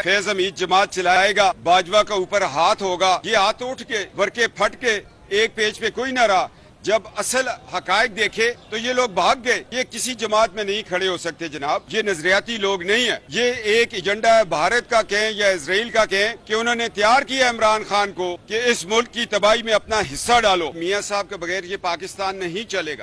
फैज हमीद जमात चलाएगा, बाजवा का ऊपर हाथ होगा। ये हाथ उठ के वर्के फट के एक पेज पे कोई ना रहा। जब असल हकायक देखे तो ये लोग भाग गए। ये किसी जमात में नहीं खड़े हो सकते, जनाब। ये नजरियाती लोग नहीं है। ये एक एजेंडा है भारत का कहें या इसराइल का कहें कि उन्होंने तैयार किया इमरान खान को कि इस मुल्क की तबाही में अपना हिस्सा डालो। मियाँ साहब के बगैर ये पाकिस्तान नहीं चलेगा।